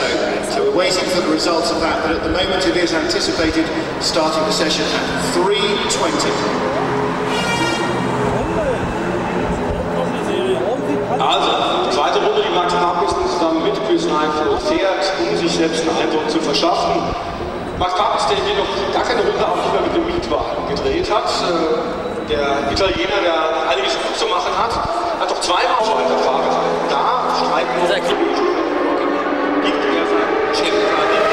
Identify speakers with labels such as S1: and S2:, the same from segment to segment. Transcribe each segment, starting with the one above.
S1: so. So we're waiting for the results of that, but at the moment it is anticipated starting the session at 3.20.
S2: Also, zweite Runde, die Max Markussen zusammen mit Chris Reinfeldt fährt, um sich selbst einen Eindruck zu verschaffen. Max Markus, der hier noch gar keine Runde auch lieber mit dem Mietwagen gedreht hat, äh, der Italiener, der einiges gut zu machen hat, hat doch zweimal Weiterfahrer. Da streiten sein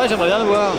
S1: Ouais, j'aimerais bien le voir.